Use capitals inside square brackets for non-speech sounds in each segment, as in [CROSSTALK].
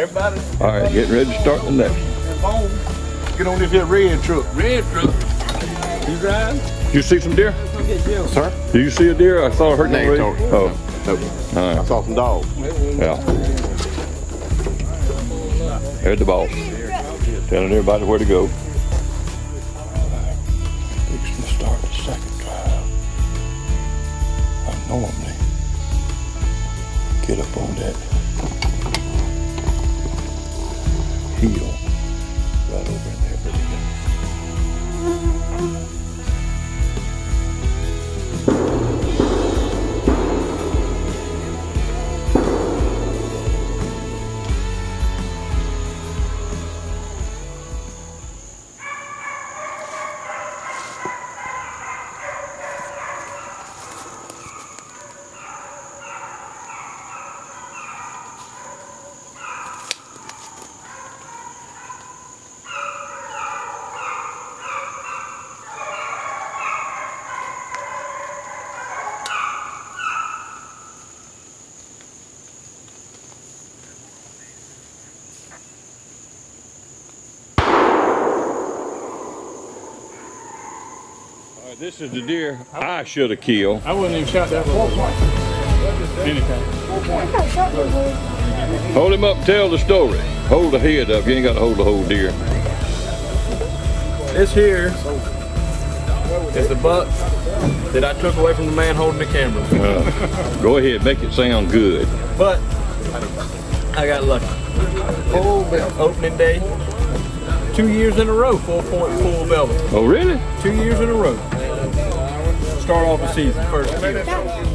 Everybody. All right, getting ready to start the next. Get on this here red truck. Red truck. You drive? Did you see some deer? Sir? Did you see a deer? I saw a hurt No, already. Tony. Oh, Nope. all I saw some dogs. Yeah. There's the boss. Telling everybody where to go. Fixing to start the second drive. I normally get up on that hill this is the deer I should have killed. I wouldn't even shot that one. Anytime. Hold him up and tell the story. Hold the head up. You ain't got to hold the whole deer. This here is the buck that I took away from the man holding the camera. Uh, go ahead, make it sound good. But I got lucky. Full bell. Opening day. Two years in a row, full point, full velvet. Oh, really? Two years in a row. Start off the season, first.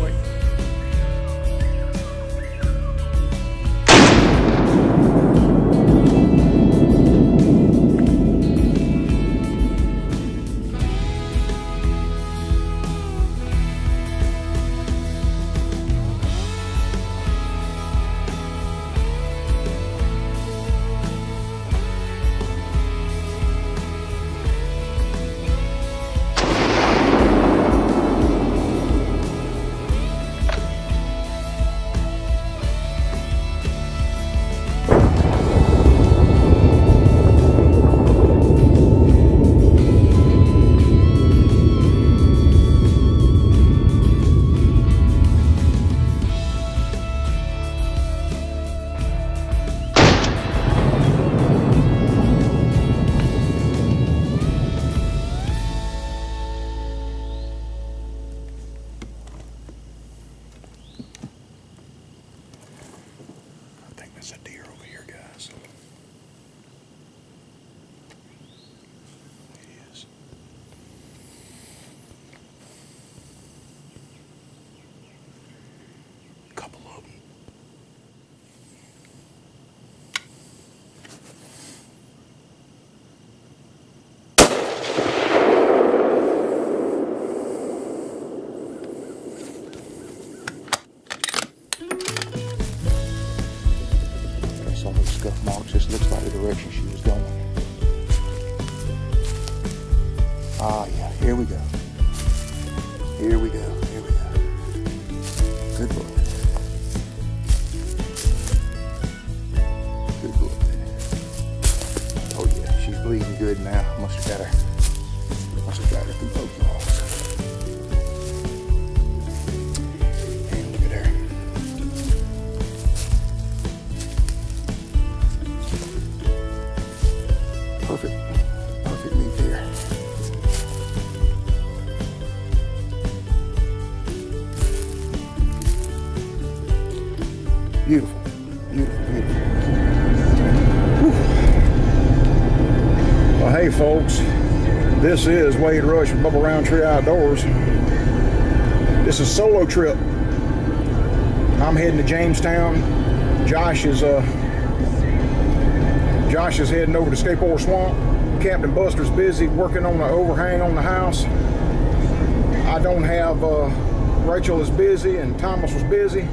Hey, folks. This is Wade Rush from Bubba Rountree Outdoors. This is a solo trip. I'm heading to Jamestown. Josh is uh, Josh is heading over to Skateboard Swamp. Captain Buster's busy working on the overhang on the house. I don't have, uh, Rachel is busy and Thomas was busy.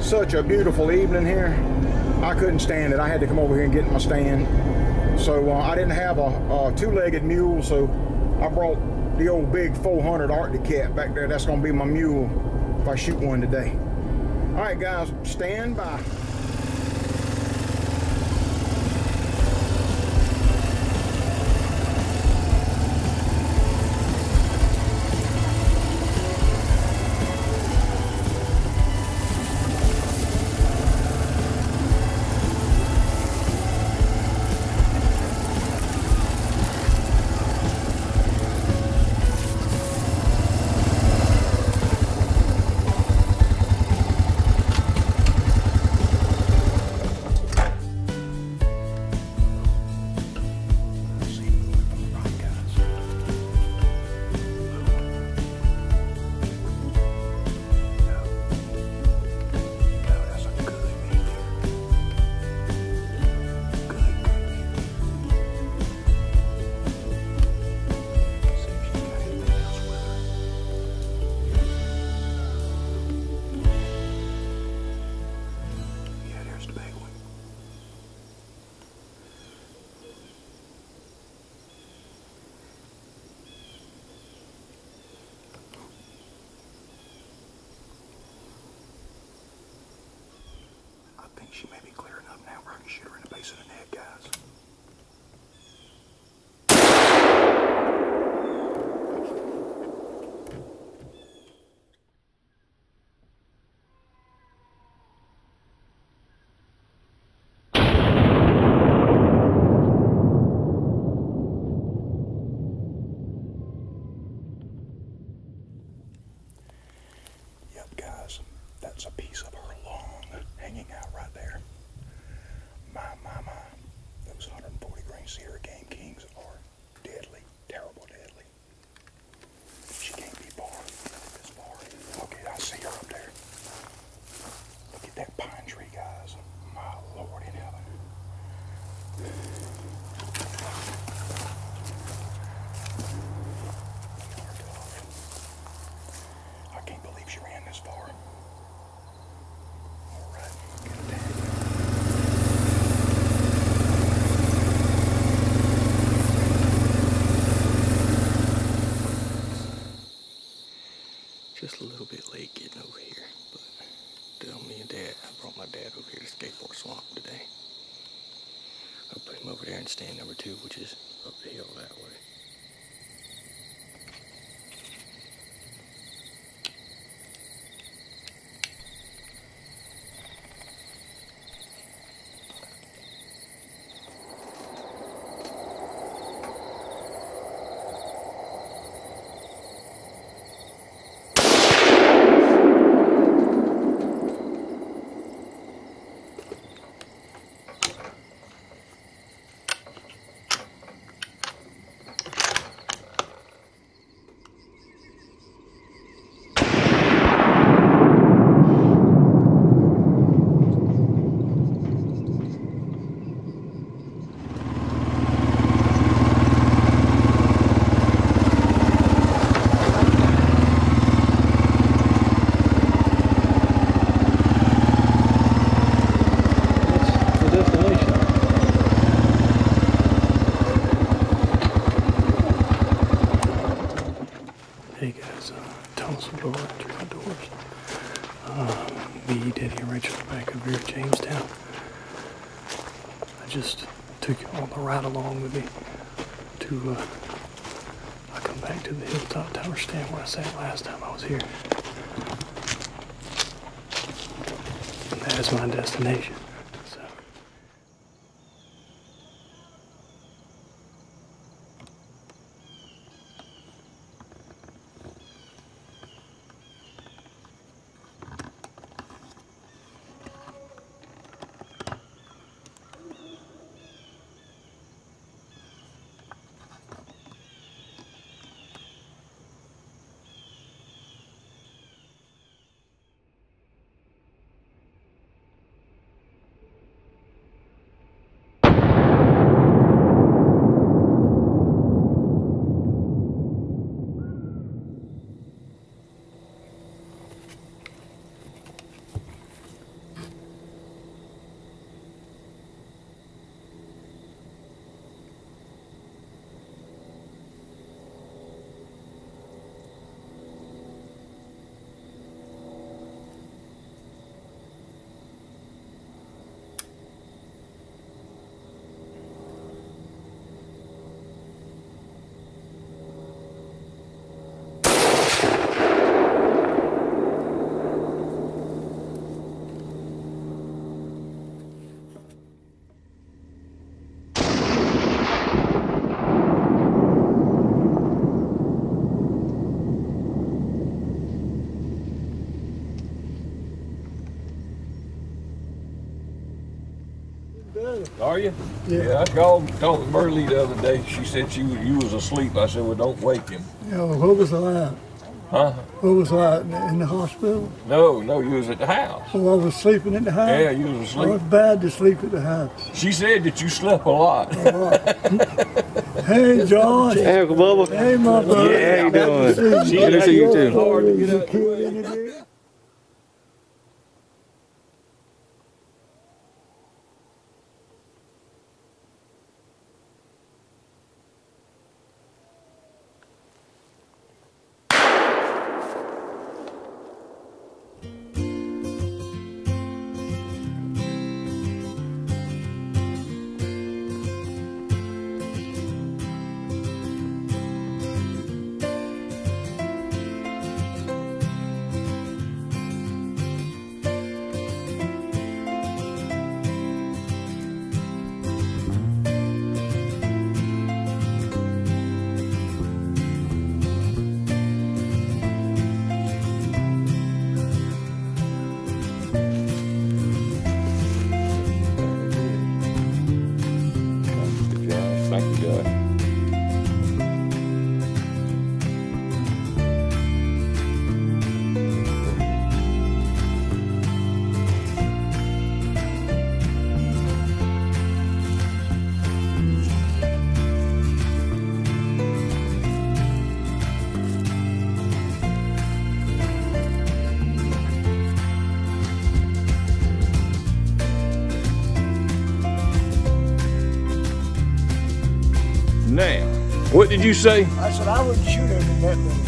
Such a beautiful evening here. I couldn't stand it. I had to come over here and get in my stand. So uh, I didn't have a, a two-legged mule, so I brought the old big 400 Arctic Cat back there. That's gonna be my mule if I shoot one today. All right, guys, stand by. Shoot her in the base of the neck, guys. Hey guys, uh, Thomas Blower, Tree Outdoors. Uh, me, Daddy, and Rachel back over here at Jamestown. I just took on the ride along with me to, uh, I come back to the Hilltop Tower stand where I sat last time I was here. And that is my destination. So. Are you? Yeah. I called, talked with Burley the other day. She said she was, you was asleep. I said, well, don't wake him. Yeah, well, what was that? Huh? What was that in in the hospital? No, no, you was at the house. Oh, I was sleeping at the house. Yeah, you was asleep. it's bad to sleep at the house. She said that you slept a lot. [LAUGHS] Hey, Josh. Hey, Uncle Bubba. Hey, my brother. Yeah, how you doing? Good She Good to see you too. Did you say? I said I wouldn't shoot him in that thing.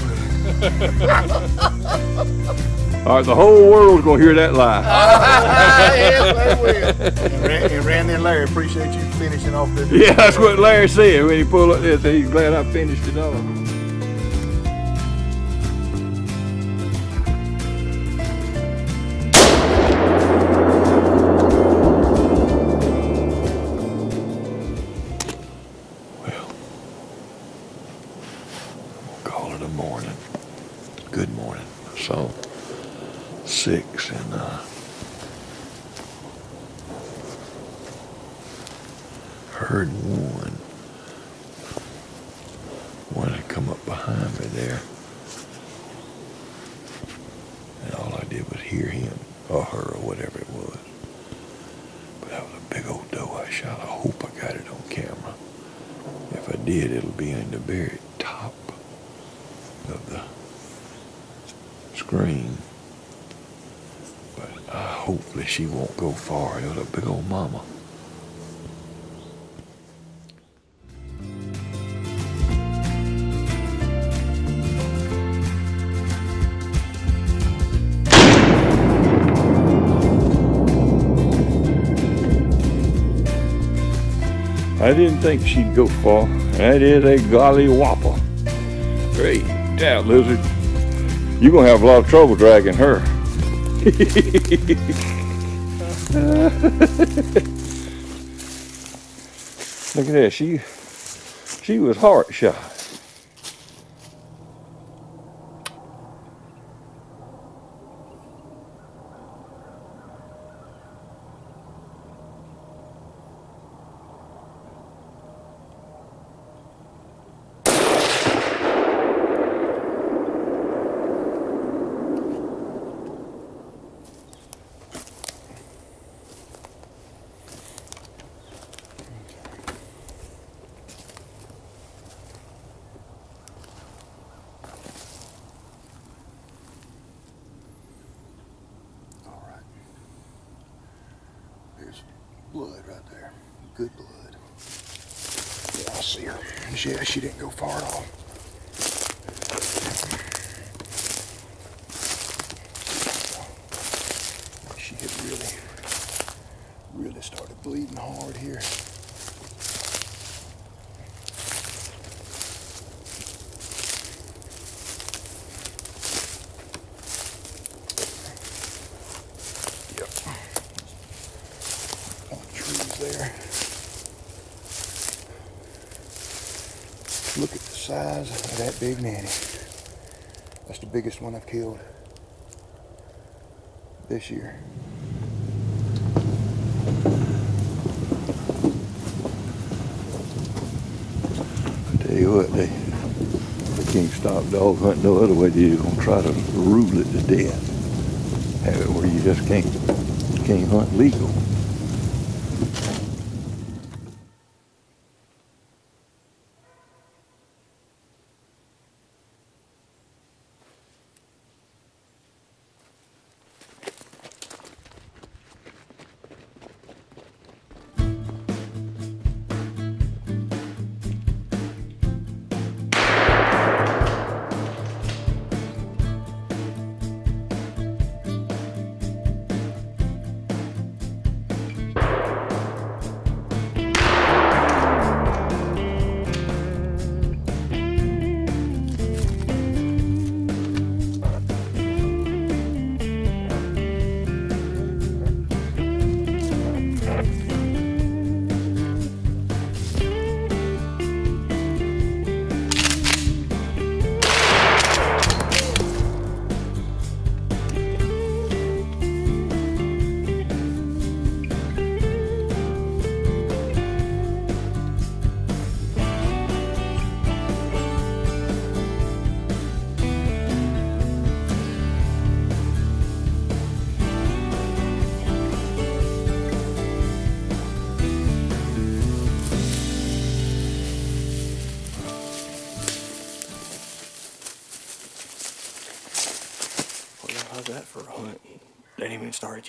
[LAUGHS] All right, the whole world's gonna hear that lie. yes, they will. And, and Randy and Larry, appreciate you finishing off this. Yeah, that's what Larry said when he pulled up this. He's glad I finished it off. Six and uh, heard one. One had come up behind me there. And all I did was hear him or her or whatever it was. But that was a big old doe I shot. I hope I got it on camera. If I did, it'll be in the very top of the screen. She won't go far. Was a big old mama. I didn't think she'd go far. That is a golly whopper. Great doubt, lizard. You're gonna have a lot of trouble dragging her. [LAUGHS] [LAUGHS] Look at that. She she was heart shot. All right. There's blood right there. Good blood. Yeah, I see Yeah, she didn't go far at all. She had really, really started bleeding hard here. Yep. All the trees there. Look at the size of that big nanny. That's the biggest one I've killed this year. I tell you what, they they can't stop dog hunting no other way. They're gonna try to rule it to death. Have it where you just can't can't hunt legal.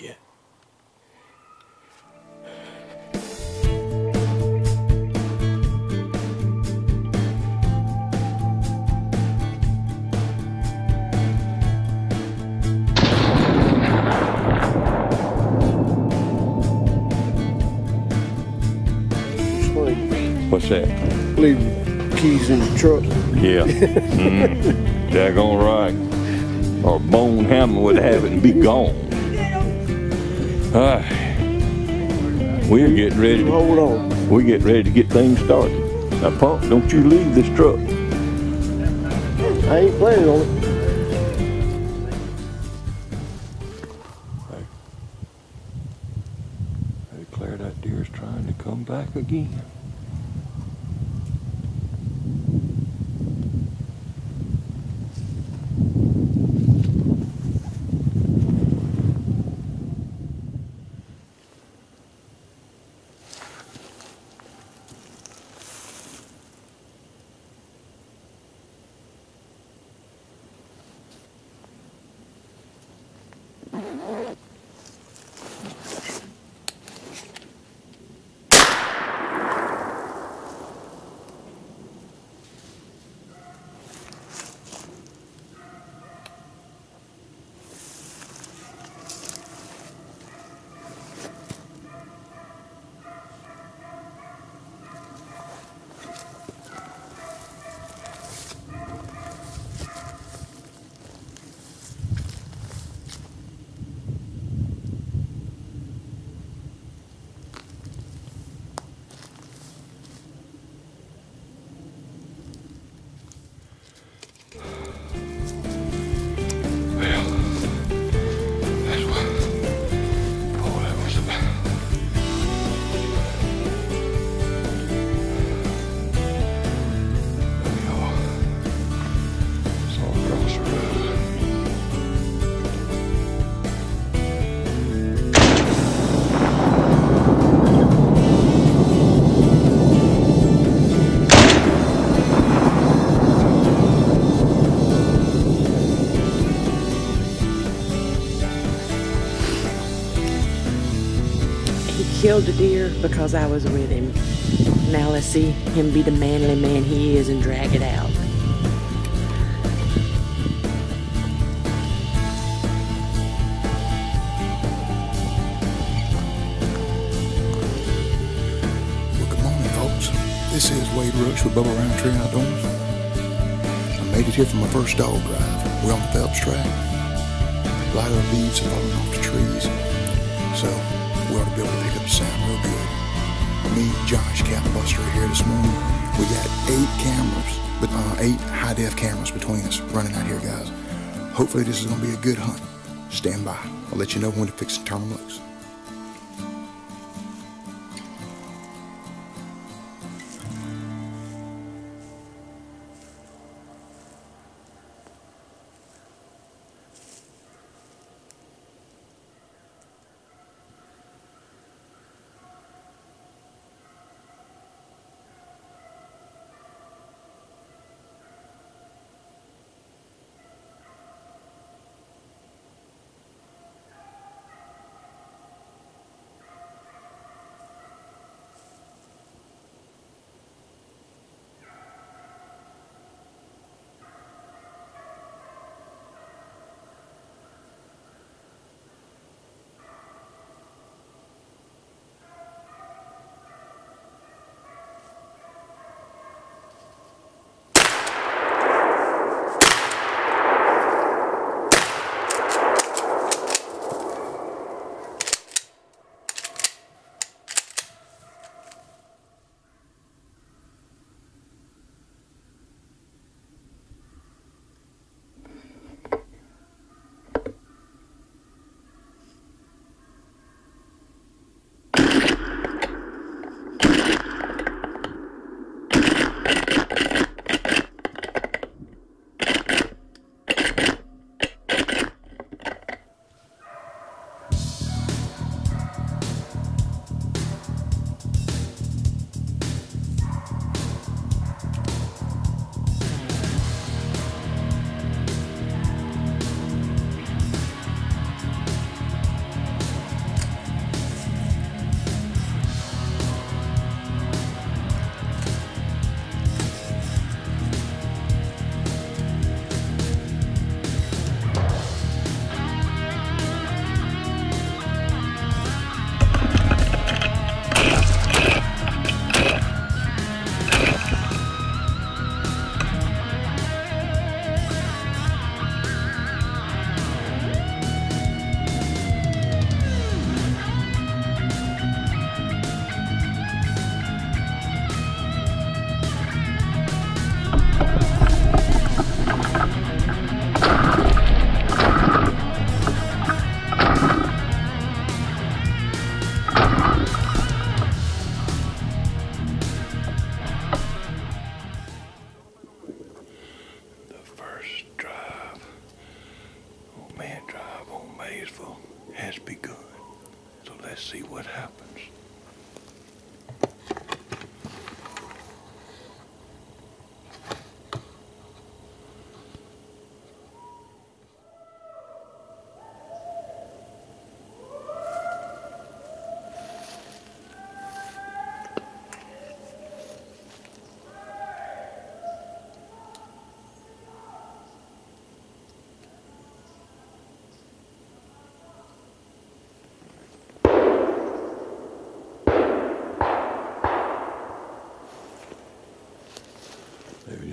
not yet. What's that? Leave keys in the truck. Yeah. mm. [LAUGHS] Daggone right. Or Bone Hammer would have it and be gone. Ah, we're getting ready. To, Hold on. we're getting ready to get things started. Now, Punk, don't you leave this truck. I ain't planning on it. Killed the deer because I was with him. Now let's see him be the manly man he is and drag it out. Well, good morning, folks. This is Wade Rush with Bubba Rountree Outdoors. I made it here for my first dog drive. We're on the Phelps track. A lot of leaves are falling off the trees, so we ought to be able to pick up the sound real good. Me, Josh, Captain Buster are here this morning. We got eight cameras, but uh, eight high def cameras between us running out here, guys. Hopefully, this is going to be a good hunt. Stand by. I'll let you know when to fix turn them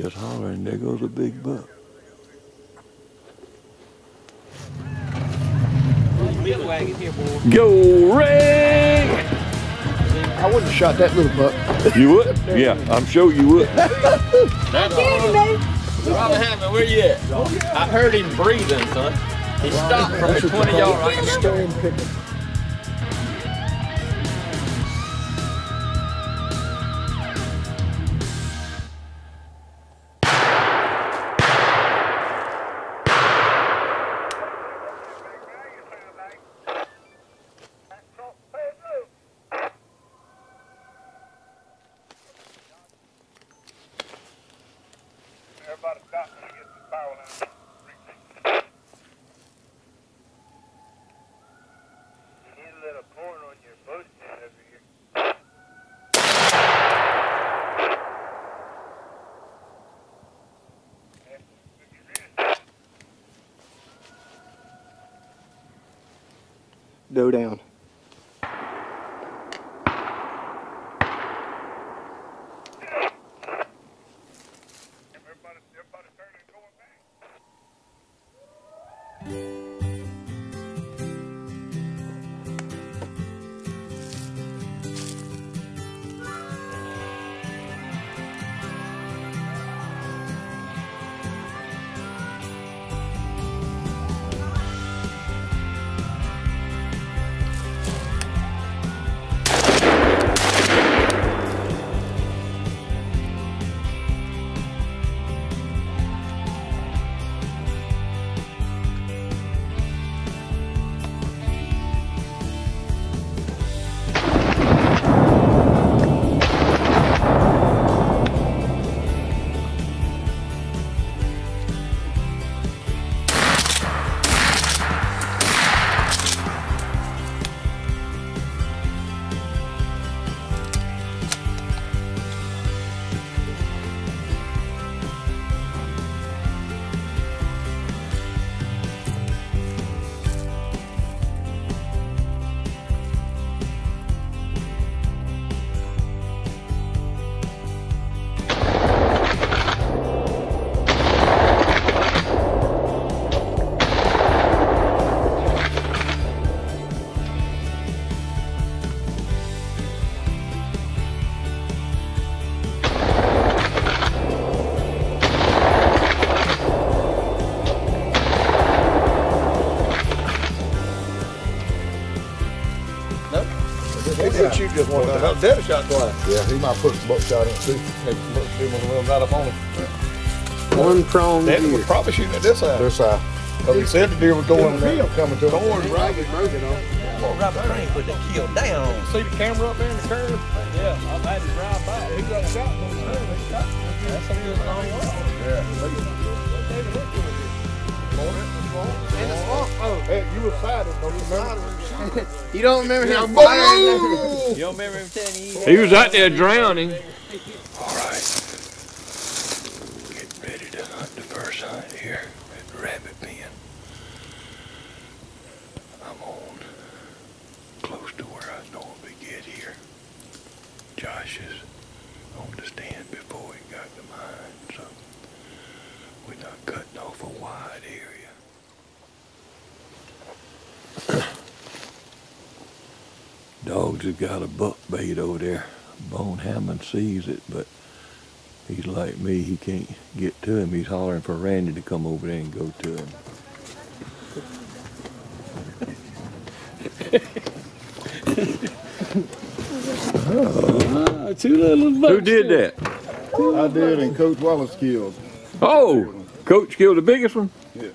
loose. just hollering, there goes a big buck. Go Ray! I wouldn't have shot that little buck. You would? Yeah, I'm sure you would. [LAUGHS] Robert Hammond, where you at? I heard him breathing, son. He stopped from the 20 yard line. Stone Go down. He did shoot just one time. Dead shot twice. Yeah, he might put some buckshot in it too. He was a little right up on him. One prong Daddy deer. was probably shooting at this side. This side. Because he said the deer was going Field coming to him. Going right. Well, Robert Crane put the kill down. See the camera up there in the curve? Yeah, I've had to drive by. He got shot. That's how he was long Hey, you were sided, don't you remember? [LAUGHS] You don't remember him Yeah, firing? boo! You don't remember him telling you? He was out there drowning. All right. Getting ready to hunt the first hunt here at Rabbit Pen. I'm on close to where I normally get here. Josh is on the stand before he got to mine, so we're not cutting off a wide area. Dogs have got a buck bait over there. Bone Hammond sees it, but he's like me. He can't get to him. He's hollering for Randy to come over there and go to him. Ah, two little Who did that? I did, and Coach Wallace killed. Oh, Coach killed the biggest one. Yeah.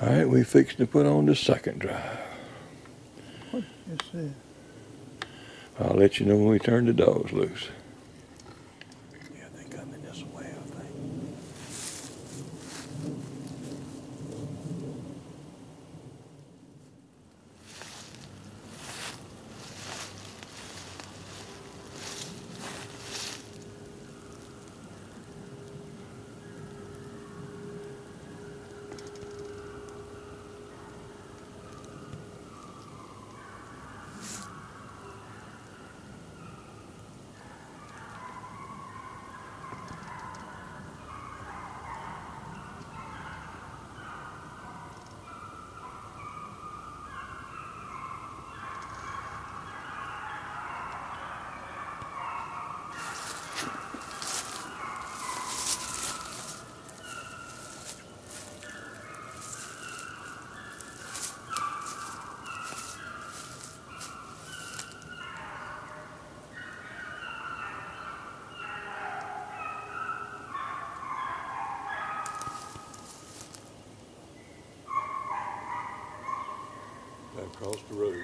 All right, we fixed to put on the second drive. I'll let you know when we turn the dogs loose. Across the road.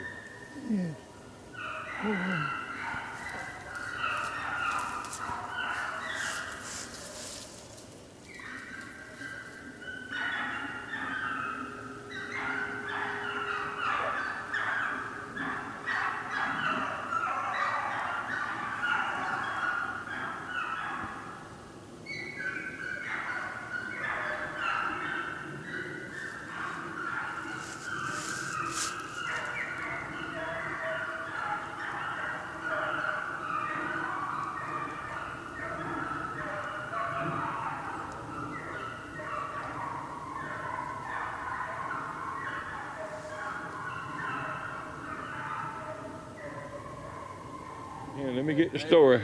Yeah, let me get the story.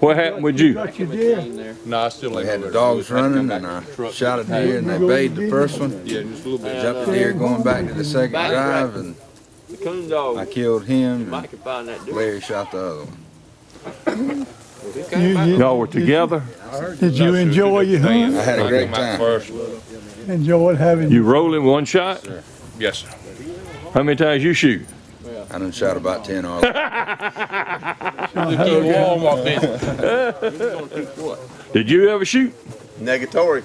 What happened with you? Got your deer? No, I still We ain't had the dogs running and I to the truck. shot a deer and they bayed the first one. Yeah, just a little bit. Jumped the deer going back to the second drive and Coon dog. I killed him and can find that deer. Larry shot the other one. You- you- Y'all were together? Did you enjoy your hunt? I had a great come out time. First. Enjoyed having You rolling one shot? Yes, sir. How many times you shoot? I done shot about ten already. [LAUGHS] [LAUGHS] Did you ever shoot? Negatory.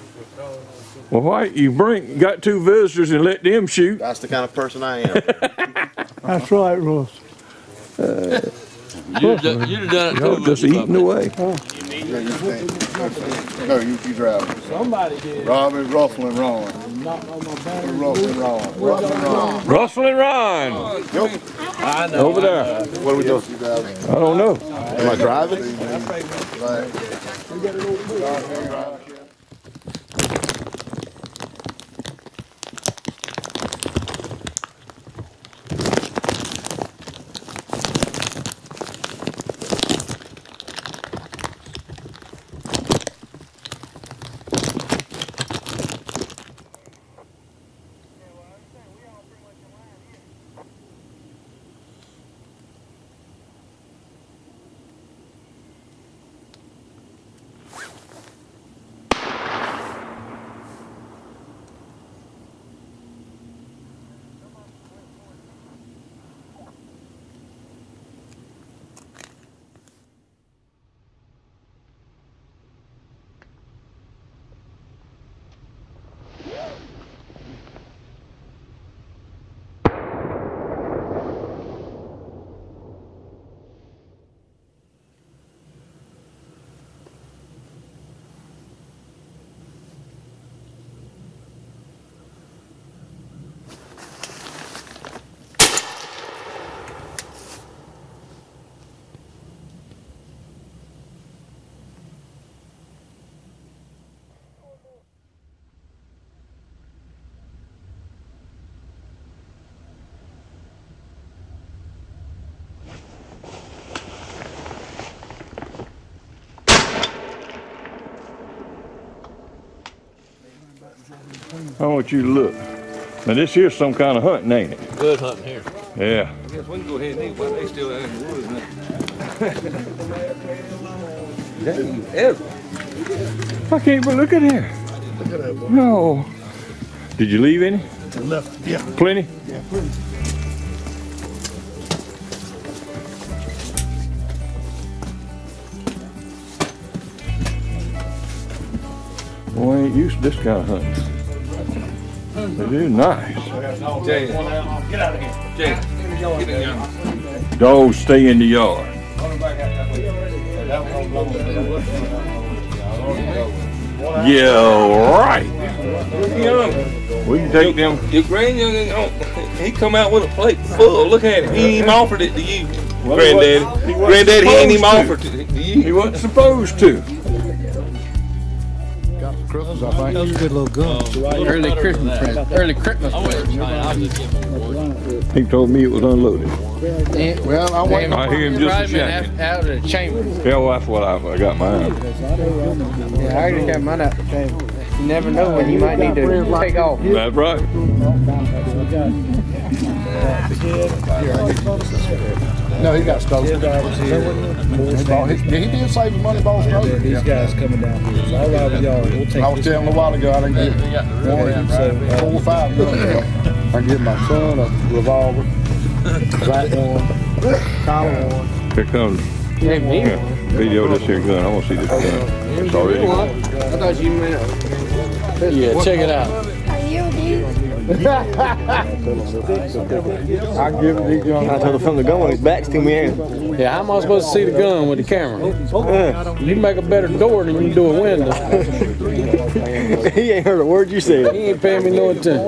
Well, why you bring got two visitors and let them shoot? That's the kind of person I am. [LAUGHS] That's right, Russ. You'd have done, you'd have done it too. Y'all just eating away. Oh. No, you, you drive. Somebody did. Robbie, Ruffle, and Ron. Knocked on my battery. Ruffle and Ron. Ruffle and Ron. Russell and Ron I know. over there. what are we doing? I don't know. Am I driving? I want you to look. Now this here's some kind of hunting, ain't it? Good hunting here. Yeah. I guess we can go ahead and eat while they still out in the woods [LAUGHS] now. Ever. I can't but look at here. No. Did you leave any? Left, yeah. Plenty? Yeah, plenty. Boy, I ain't used to this kind of hunting. It is nice. Jay, get out of here. Jay, get in here. Dogs stay in the yard. Yeah, right. We can take them. your oh, he come out with a plate full. Look at him. He ain't even offered it to you. Granddaddy. He Granddaddy, he ain't even offered it to you. He wasn't supposed to. Got the Christmas, I think. That was a good little gun. Early Christmas present. Early Christmas He told me it was unloaded. Well, I went. I hear him just a shacking. Out of the chamber. Yeah, well, that's what I, I got mine. Yeah, I already got mine out the chamber. You never know when you might need to take off. That's right. No, he got stolen. He bought his- He did save the money, bought stolen. These guys coming down here. So I'll ride with y'all. We'll take I was this. telling a while ago, I didn't get one, so uh, four or five guns. I can get my son a revolver, Black one. Collar one. Here comes. Hey, me Here, Video this here gun. I want to see this gun. Oh, it's already I thought you meant. Yeah, check it out. I give it these young. I told him from the gun when his back's to me. ain't Yeah, how am I supposed to see the gun with the camera? You make a better door than you do a window. [LAUGHS] he ain't heard a word you said. He ain't paying me no attention.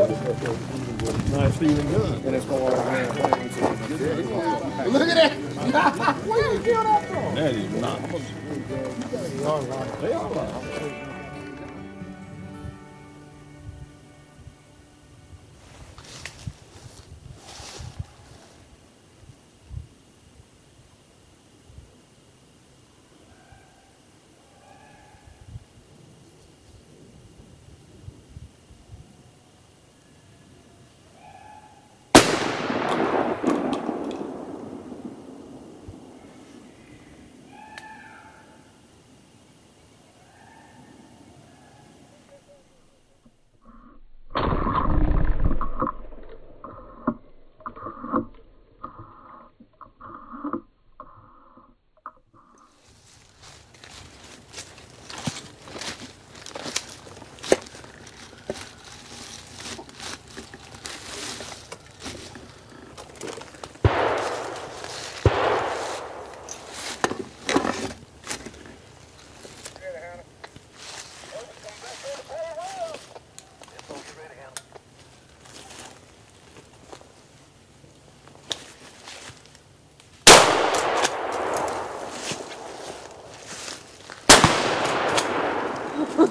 Look at that. [LAUGHS] Where you get that from? That is not. Oh,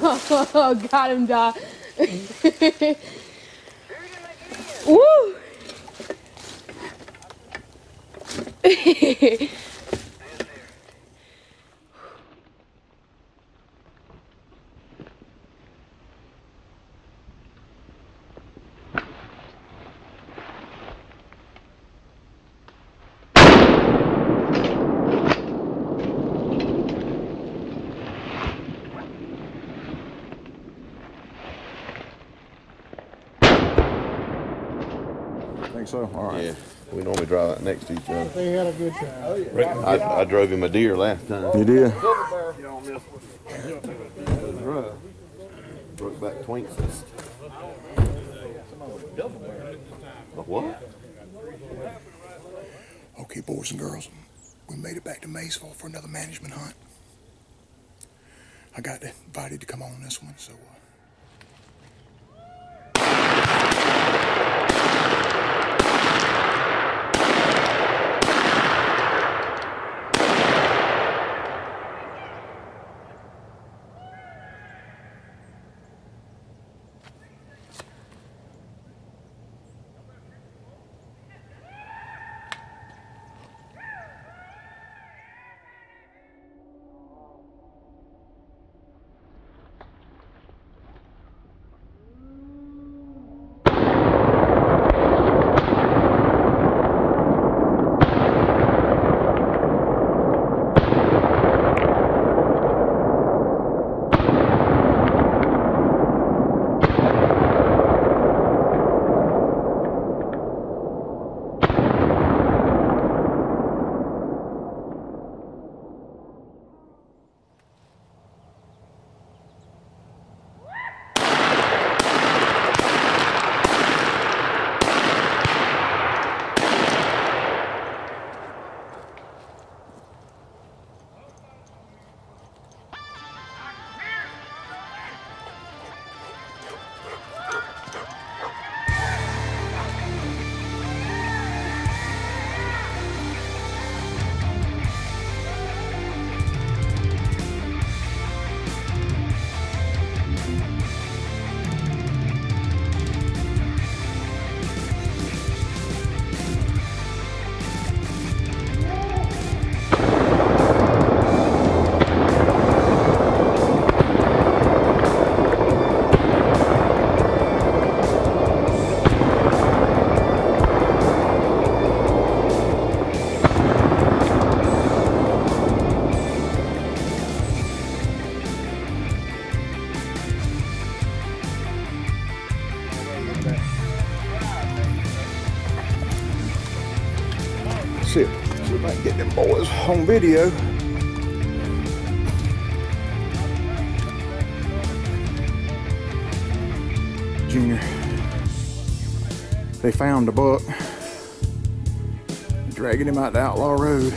[LAUGHS] got him, dog. [LAUGHS] Woo! think so. All right. Yeah, we normally drive out next to each other. They had a good time. I, I drove him a deer last time. You did? Brokeback Twinks. A what? Okay, boys and girls, we made it back to Maysville for another management hunt. I got invited to come on this one, so uh, video. Junior. They found a buck. Dragging him out the outlaw road.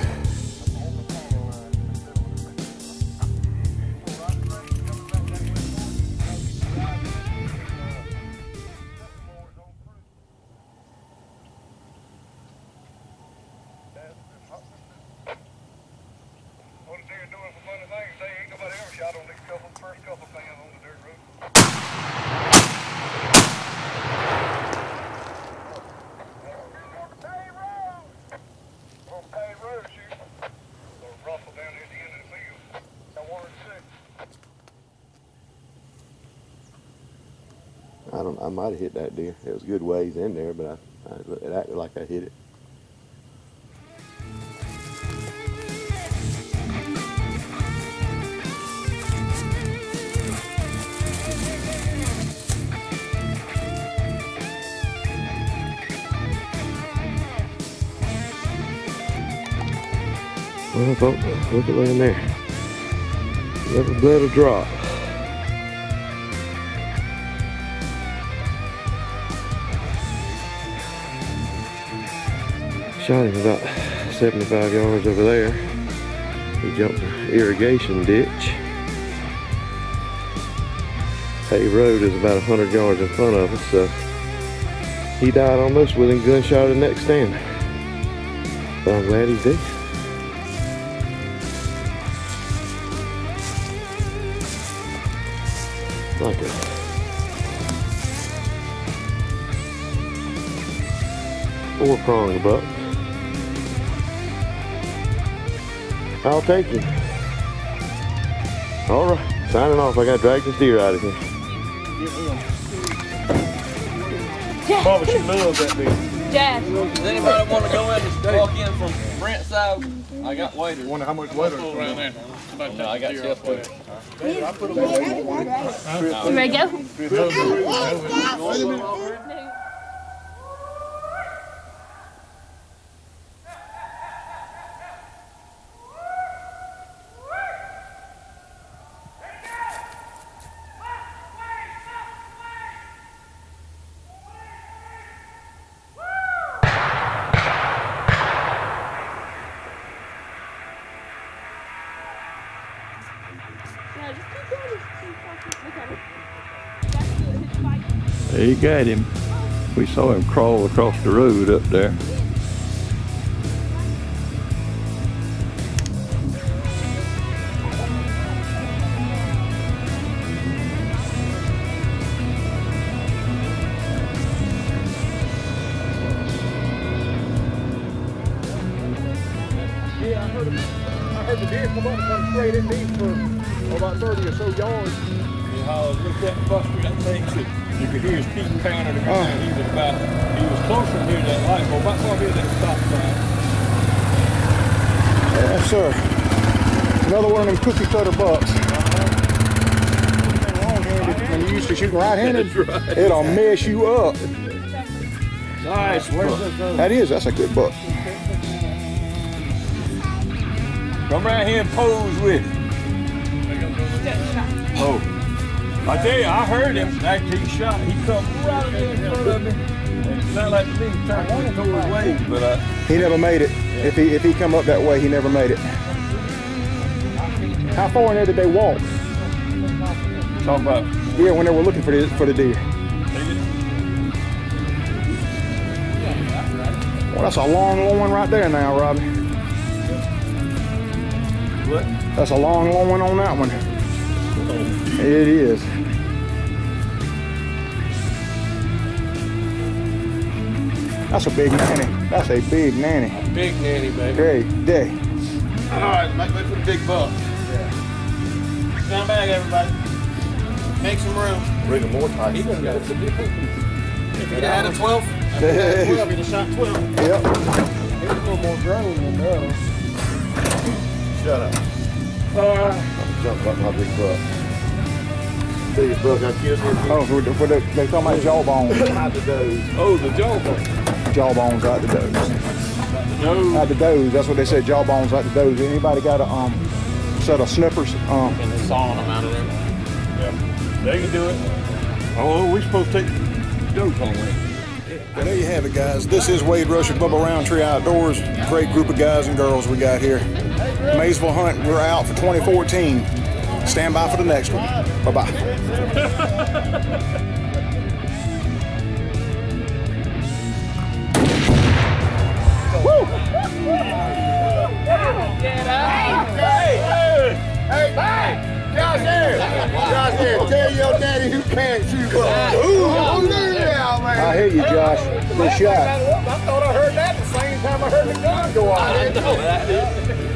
Don't. I might have hit that deer. It was good ways in there, but I, I it acted like I hit it. Well, folks, look at laying there. Never bled a drop. Shot him about 75 yards over there. He jumped the irrigation ditch. Hay Road is about 100 yards in front of us, so he died almost within gunshot of the next stand. But I'm glad he's dead. Like a four pronged buck. I'll take you. All right, signing off. I got to drag this deer out of here. Mama, she loves that deer. Jazz. Does anybody want to go in and walk in from Brent's side? I got waiters. Wonder how much water around there. No, I got chef waiters. You ready to go? You got him. We saw him crawl across the road up there. Bucks. When you used to shoot right-handed, it'll mess you up. Nice, where's that is, that's a good buck. Come around here and pose with it. Oh. I tell you, I heard him after he shot. He come right in front of me. And it sounded like to me he turned to his way, but uh, He never made it. If he if he come up that way, he never made it. How far in there did they walk? talk about Yeah, when they were looking for the for the deer. Well, that's a long, long one right there now, Robbie. what? That's a long, long one on that one. It is. That's a big nanny. That's a big nanny. A Big nanny, baby. Great day. All right, make way for the big buck. Stand back, everybody. Make some room. Bring him more tight. He done got it. If he'd had a 12, if he'd had a 12, he'd have shot 12. Yep. He was a little more grown than the other. Shut up. Uh, Jump up my big buck. Biggest buck I killed this Oh, for the, for the, they talking about jawbones. Out the does. oh, the jawbone. jawbones out the does. the does. At the does. That's what they said. Jawbones at the does. Anybody got a um set of snippers? Um, And they're sawing them out of there. Yeah. They can do it. Oh, we supposed to take dope home with. Well, there you have it, guys. This is Wade Rush of Bubba Rountree Outdoors. Great group of guys and girls we got here. Maysville Hunt, we're out for 2014. Stand by for the next one. Bye bye. [LAUGHS] Hey, hey, Josh here. Josh here. Tell your daddy who can't shoot. Ooh, oh, yeah, man. I hear you, Josh. Good shot. I thought I heard that the same time I heard the gun go off.